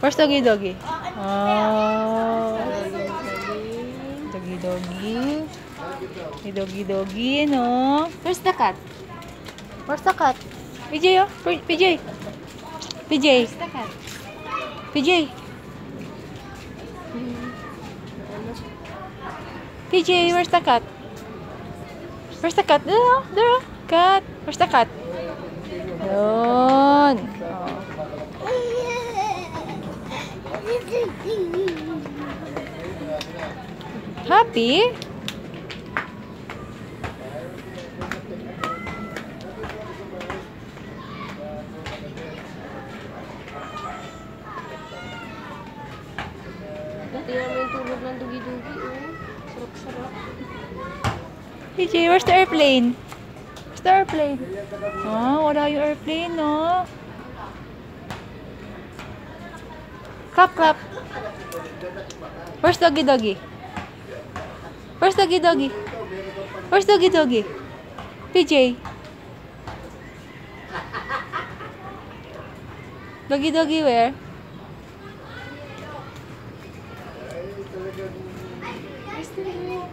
Where's doggy doggy? Oh. Doggy doggy. May doggy doggy, no? Where's the cat? Where's the cat? PJ, oh. PJ. PJ. Where's the cat? PJ. PJ, where's the cat? Where's the cat? There, oh. There, oh. Cat. Where's the cat? Yun. Oh. Happy? Oh. Sarap-sarap. PJ, where's the airplane? Where's the airplane? Oh, wala yung airplane, no? Clap, clap. Where's doggy doggy? Where's doggy doggy? Where's doggy doggy? PJ. Doggy doggy where? Where's the